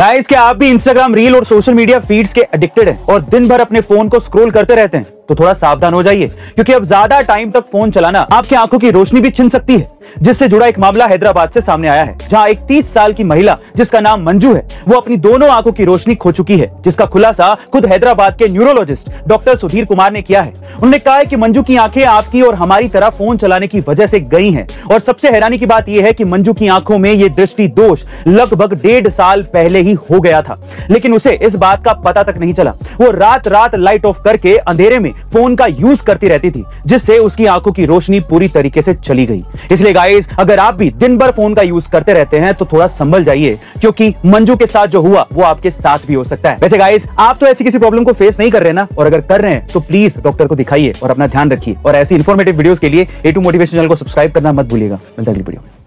Guys क्या आप भी इंस्टाग्राम रील और सोशल मीडिया फीड्स के एडिक्टेड हैं और दिन भर अपने फ़ोन को स्क्रॉल करते रहते हैं? तो थोड़ा सावधान हो जाइए, क्योंकि अब ज़्यादा टाइम तक फ़ोन चलाना आपकी आँखों की रोशनी भी छिन सकती है। जिससे जुड़ा एक मामला हैदराबाद से सामने आया है, जहाँ एक 30 साल की महिला, जिसका नाम मंजू है, वो अपनी दोनों आँखों की रोशनी खो चुकी है, जिसका खुलासा खुद हैदराबाद के न्यूरोलॉजिस्ट डॉक्टर सुधीर कुमार ने किया है। उन्होंने कहा है कि मंजू की आँखें आपकी और हमारी तरह फ़ोन चलाने की वजह से गई हैं, और सबसे हैरानी की बात यह है कि मंजू की आँखों में ये दृष्टि दोष लगभग डेढ़ साल पहले ही हो गया था, लेकिन उसे इस बात का पता तक नहीं चला। वो रात रात लाइट ऑफ़ करके अंधेरे में फ़ोन का यूज़ करती रहती थी, जिससे उसकी आँखों की रोशनी पूरी तरीके से चली गई। इसलिए गाइस अगर आप भी दिन भर फ़ोन का यूज़ करते रहते हैं तो थोड़ा संभल जाइए, क्योंकि मंजू के साथ जो हुआ, वो आपके साथ भी हो सकता है। वैसे गाइस आप तो ऐसी किसी प्रॉब्लम को फेस नहीं कर रहे ना, और अगर कर रहे हैं तो प्लीज़ डॉक्टर को दिखाइए और अपना ध्यान रखिए। और ऐसी इन्फॉर्मेटिव वीडियोस के लिए ए टू मोटिवेशन चैनल को सब्सक्राइब करना मत भूलिएगा। मिलता अगली वीडियो में।